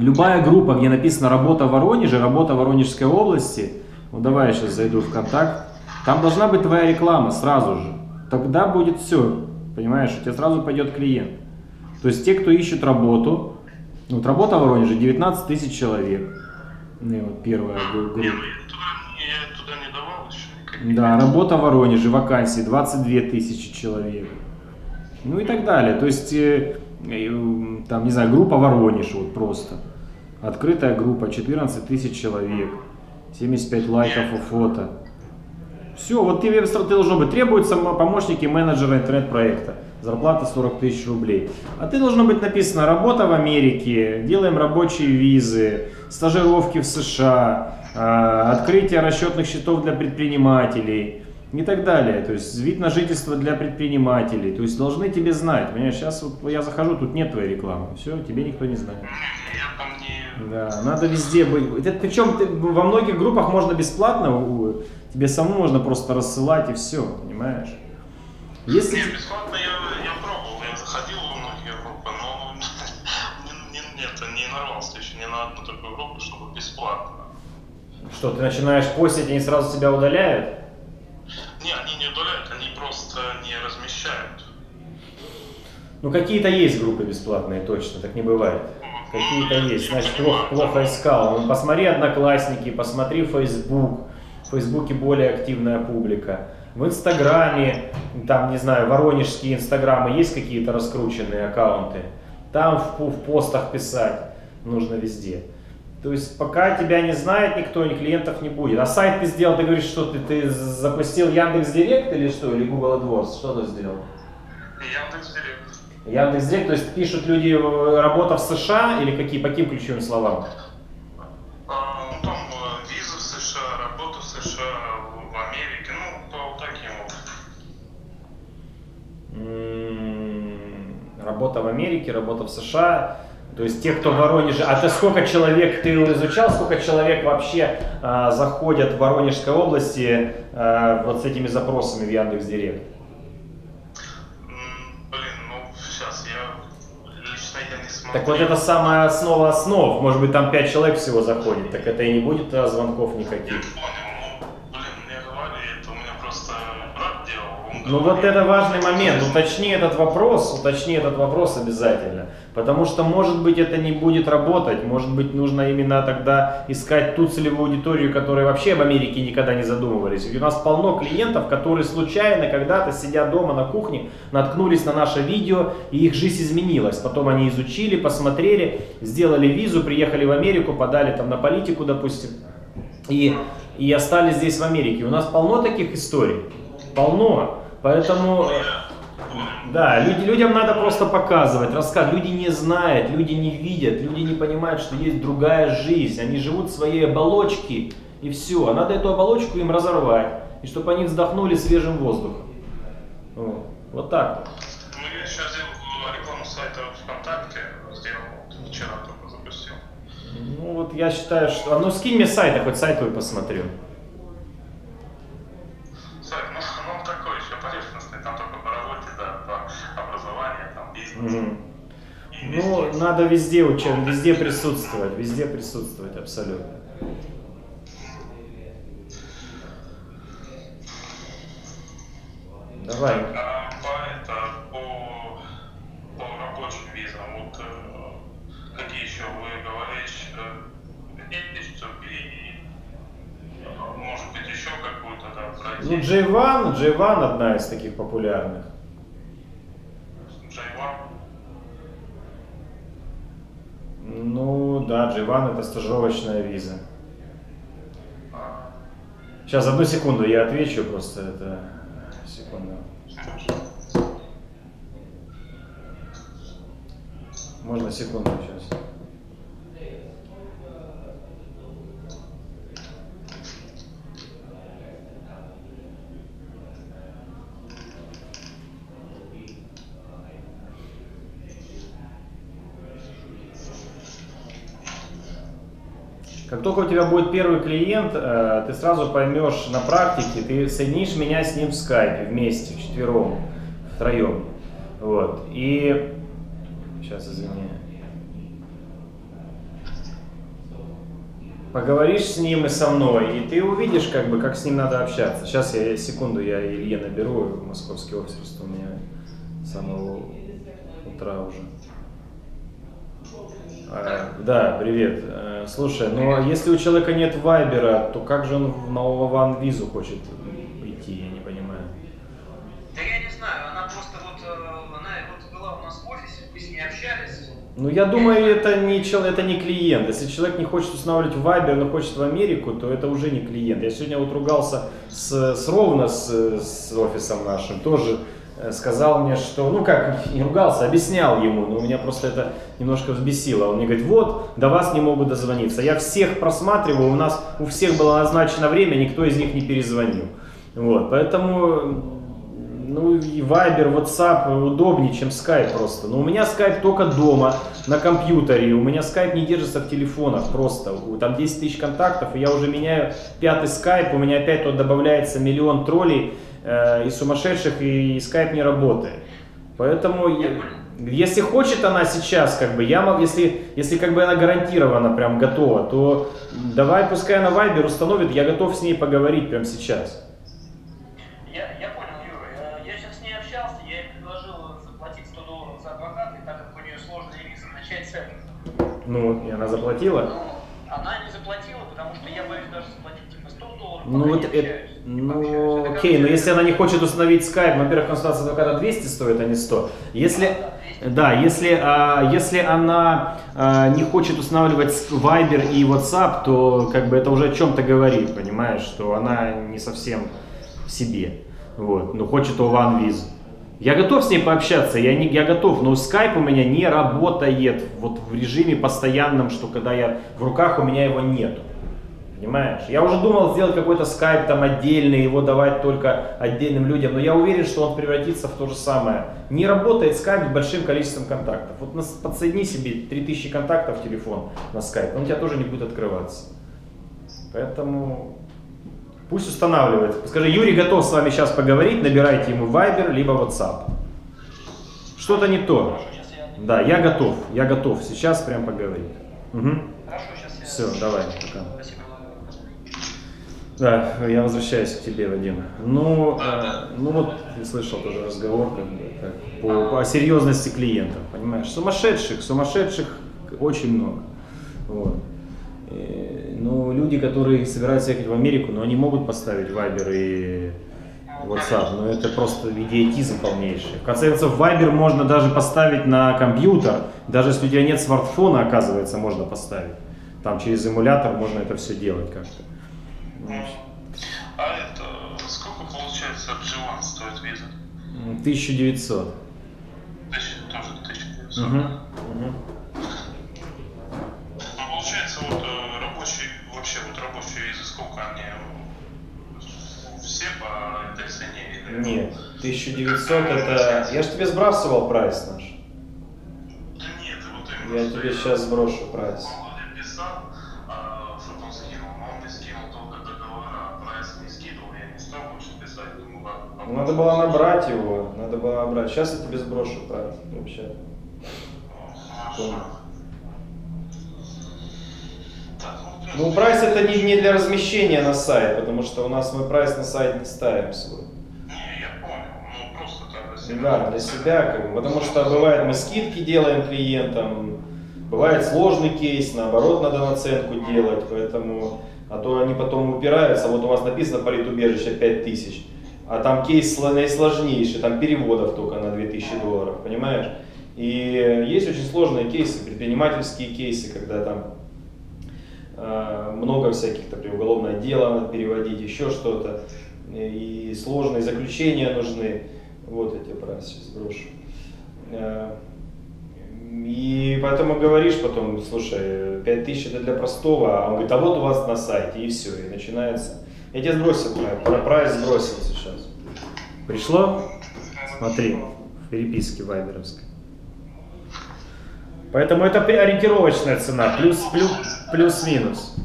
любая группа, где написано «Работа в Воронеже», «Работа в Воронежской области», вот давай я сейчас зайду в контакт, там должна быть твоя реклама сразу же. Тогда будет все, понимаешь, у тебя сразу пойдет клиент. То есть те, кто ищет работу, вот работа в Воронеже 19 тысяч человек. Ну, вот первая группа. Не, ну. Да, работа в Воронеже, вакансии 22 тысячи человек. Ну и так далее. То есть, там, не знаю, группа Воронеж, вот просто. Открытая группа, 14 тысяч человек. 75 лайков у фото. Все, вот тебе ты должно быть. Требуются помощники менеджера интернет-проекта. Зарплата 40 тысяч рублей. А ты должно быть написано работа в Америке, делаем рабочие визы, стажировки в США, а, открытие расчетных счетов для предпринимателей и так далее. То есть вид на жительство для предпринимателей. То есть должны тебе знать. Понимаешь, сейчас вот я захожу, тут нет твоей рекламы. Все, тебе никто не знает. Да, надо везде быть. Это, причем ты, во многих группах можно бесплатно, у- тебе самому можно просто рассылать и все, понимаешь? Если... Не, бесплатно я, я пробовал, я заходил во многие группы, но не, не, нет, не нарвался еще ни на одну такую группу, чтобы бесплатно. Что, ты начинаешь постить, они сразу тебя удаляют? Ну какие-то есть группы бесплатные, точно, так не бывает. Какие-то есть, значит плохо, плохо искал. Ну, посмотри Одноклассники, посмотри Facebook. В Фейсбуке более активная публика. В Инстаграме, там, не знаю, воронежские инстаграмы, есть какие-то раскрученные аккаунты. Там в, в постах писать нужно везде. То есть пока тебя не знает никто, ни клиентов не будет. А сайт ты сделал, ты говоришь, что ты, ты запустил Яндекс Директ или что, или Google AdWords, что ты сделал? Яндекс Директ. Яндекс Директ, то есть пишут люди э, работа в США или какие, по каким ключевым словам? А, там э, виза в США, работа в США, в Америке, ну, по таким вот. Работа в Америке, работа в США. То есть те, кто в Воронеже. А ты сколько человек ты изучал, сколько человек вообще а, заходят в Воронежской области а, вот с этими запросами в Яндекс Директ? М, Блин, ну, сейчас я... Лично я не смотрел. Так вот это самая основа основ. Может быть там 5 человек всего заходит, так это и не будет а, звонков никаких. Ну вот это важный момент. Уточни этот вопрос, уточни этот вопрос обязательно. Потому что, может быть, это не будет работать. Может быть, нужно именно тогда искать ту целевую аудиторию, которая вообще об Америке никогда не задумывались. Ведь у нас полно клиентов, которые случайно когда-то, сидя дома на кухне, наткнулись на наше видео, и их жизнь изменилась. Потом они изучили, посмотрели, сделали визу, приехали в Америку, подали там на политику, допустим, и, и остались здесь в Америке. У нас полно таких историй. Полно. Поэтому, э, да, люди, людям надо просто показывать, рассказывать. Люди не знают, люди не видят, люди не понимают, что есть другая жизнь. Они живут в своей оболочке, и все. А надо эту оболочку им разорвать, и чтобы они вздохнули свежим воздухом. Вот, вот так вот. Ну, я сейчас сделал рекламу сайта ВКонтакте, сделал, вот, вчера только запустил. Ну вот я считаю, что... А ну скинь мне сайт, я хоть сайт твой посмотрю. Надо везде учить, везде присутствовать, везде присутствовать абсолютно. Давай. А по, это, по, по рабочим визам, вот э, какие еще вы говоришь, э, есть, что и, э, может быть, еще какую-то, да, пройти. Ну, J1, J1 одна из таких популярных. J1. Ну, да, J1 это стажировочная виза. Сейчас, одну секунду, я отвечу просто это... Секунду. Можно секунду сейчас. Как только у тебя будет первый клиент, э, ты сразу поймешь на практике, ты соединишь меня с ним в скайпе вместе, вчетвером, втроем. Вот. И... Сейчас, извини. Поговоришь с ним и со мной, и ты увидишь, как бы, как с ним надо общаться. Сейчас я, секунду, я Илье наберу московский офис, просто у меня с самого утра уже. А, да, привет. Э, Слушай, ну а если у человека нет вайбера, то как же он нового ван визу хочет идти, я не понимаю. Да я не знаю, она просто вот, э, она вот была у нас в офисе, мы с ней общались. Ну, я думаю, это не, это не клиент. Если человек не хочет устанавливать Viber, но хочет в Америку, то это уже не клиент. Я сегодня вот ругался с, с Ровно, с, с офисом нашим, тоже сказал мне, что, ну как, не ругался, объяснял ему, но меня просто это немножко взбесило. Он мне говорит, вот, до вас не могут дозвониться. Я всех просматриваю, у нас у всех было назначено время, никто из них не перезвонил. Вот, поэтому ну и Viber, WhatsApp удобнее, чем Skype просто. Но у меня Skype только дома, на компьютере. У меня Skype не держится в телефонах просто. Там 10 тысяч контактов, и я уже меняю пятый Skype. У меня опять туда добавляется миллион троллей э, и сумасшедших, и Skype не работает. Поэтому, если хочет она сейчас, как бы, я могу, если, если как бы она гарантированно прям готова, то давай пускай она Viber установит, я готов с ней поговорить прямо сейчас. Я, я понял, Юра, я, я сейчас с ней общался, я ей предложил заплатить 100 долларов за адвоката, и так как у нее сложная виза, начать с этого. Ну, и она заплатила? Но она не заплатила, Ну вот это, общаюсь. ну Общаюсь. Окей, но если она не хочет установить скайп, ну, во-первых, консультация адвоката 200 стоит, а не 100. Если, да, если, а, если она а, не хочет устанавливать Viber и WhatsApp, то как бы это уже о чем-то говорит, понимаешь, что она не совсем в себе, вот, но хочет OneViz. Я готов с ней пообщаться, я, не, я готов, но скайп у меня не работает вот в режиме постоянном, что когда я в руках, у меня его нету. Понимаешь? Я уже думал сделать какой-то скайп там отдельный, его давать только отдельным людям, но я уверен, что он превратится в то же самое. Не работает скайп с большим количеством контактов. Вот подсоедини себе 3000 контактов в телефон на скайп, он у тебя тоже не будет открываться. Поэтому пусть устанавливает. Скажи, Юрий готов с вами сейчас поговорить, набирайте ему Viber либо WhatsApp. Что-то не то. Да, я готов, я готов сейчас прям поговорить. Угу. Хорошо, сейчас я... Всё, давай, пока. Спасибо. Да, я возвращаюсь к тебе, Вадим. Ну, э, ну вот ты слышал тоже разговор как бы, так, по, по серьезности клиентов, понимаешь? Сумасшедших, сумасшедших очень много. Вот. Э, ну, люди, которые собираются ехать в Америку, но они могут поставить Viber и WhatsApp, но это просто идиотизм полнейший. В конце концов, Viber можно даже поставить на компьютер, даже если у тебя нет смартфона, оказывается, можно поставить. Там через эмулятор можно это все делать как-то. Ну, А это сколько получается G1 стоит виза? м, 1900. Тысяч, тоже 1900. Мгм, мгм. Ну, получается, вот э, рабочий, вообще вот рабочие визы, сколько они все по этой цене? Или... Нет, 1900 это... Я же тебе сбрасывал прайс наш. Да нет, вот именно. Я тебе сейчас сброшу прайс. Он Надо было набрать его, надо было набрать. Сейчас я тебе сброшу прайс вообще. Ну, Ну, прайс это не, не для размещения на сайт, потому что у нас мы прайс на сайт не ставим свой. Не, я понял, ну просто так для себя. Да, для себя, как бы, потому что бывает мы скидки делаем клиентам, бывает сложный кейс, наоборот надо наценку делать, поэтому, а то они потом упираются, вот у вас написано политубежище 5000, а там кейс сло- наисложнейший, там переводов только на 2000 долларов, понимаешь? И есть очень сложные кейсы, предпринимательские кейсы, когда там э, много всяких, например, уголовное дело надо переводить, еще что-то, и сложные заключения нужны. Вот я тебе прайс сейчас сброшу. Э, И поэтому говоришь потом, слушай, 5000 это для простого, а он говорит, а вот у вас на сайте, и все, и начинается. Я тебе сбросил про прайс сбросил. Пришло? Смотри, в переписке вайберовской. Поэтому это ориентировочная цена, плюс, плюс, плюс-минус.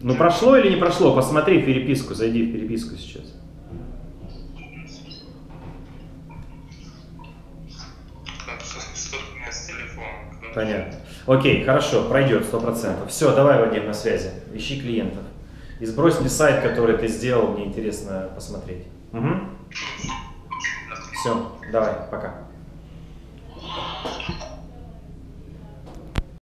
Ну прошло или не прошло? Посмотри в переписку, зайди в переписку сейчас. Понятно. Окей, хорошо, пройдет, сто процентов. Все, давай, Вадим, на связи. Ищи клиентов. И сбрось мне сайт, который ты сделал, мне интересно посмотреть. Угу. Все, давай, пока.